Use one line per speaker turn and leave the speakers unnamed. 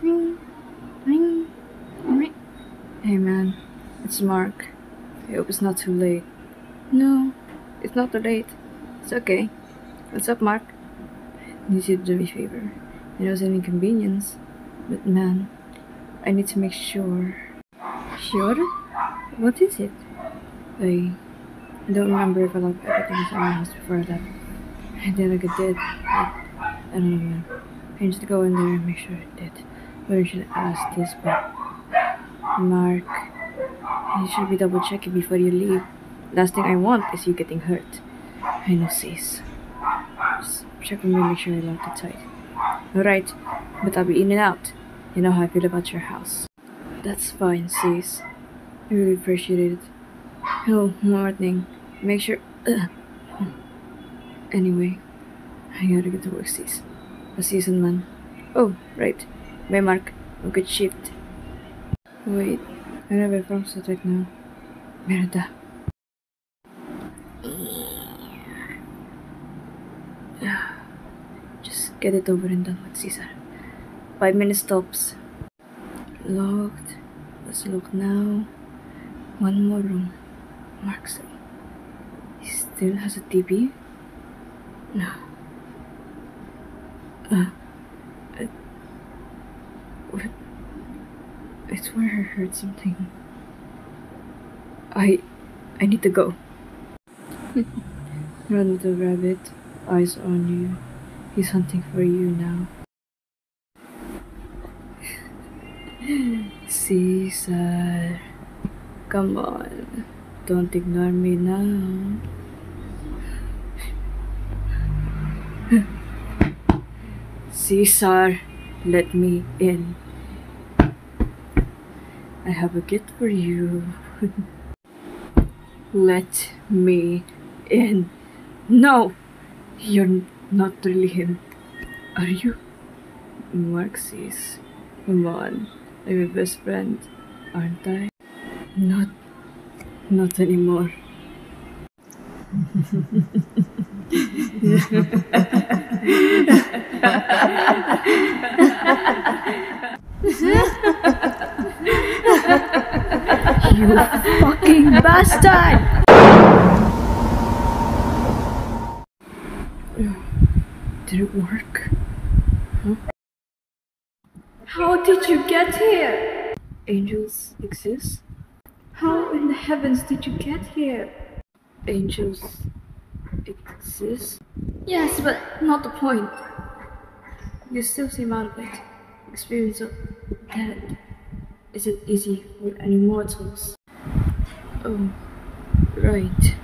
Ring, ring, ring. Hey man, it's Mark. I hope it's not too late. No, it's not too late. It's okay. What's up, Mark? I need you to do me a favor. I know it's an inconvenience, but man, I need to make sure. Sure? What is it? I don't remember if I locked everything in my house before that. I did like I did. I don't know. I need to go in there and make sure I did. Or should ask this, but Mark, you should be double checking before you leave. Last thing I want is you getting hurt. I know, sis. Just check with me, make sure I lock it tight. Alright, but I'll be in and out. You know how I feel about your house. That's fine, sis. I really appreciate it. Oh, one more thing. Make sure. Anyway, I gotta get to work, sis. A season man. Oh, right. Bye, Mark. Good shift. Wait, I have a from right now. Merda. Just get it over and done with, Cesar. Five minutes tops. Locked. Let's look now. One more room. Mark's. He still has a TV? No. Uh. uh what? I swear I heard something. I. I need to go. Run, the rabbit. Eyes on you. He's hunting for you now. Cesar. Come on. Don't ignore me now. Cesar, let me in. I have a gift for you. let me in. No! You're not really him. Are you? Marxis. Come on. I'm your best friend, aren't I? Not. Not anymore. you fucking bastard! Did it work? Huh? How did you get here? Angels exist? How in the heavens did you get here? Angels exist? Yes, but not the point. You still seem out of it. Experience of death isn't easy for any mortals. Oh, right.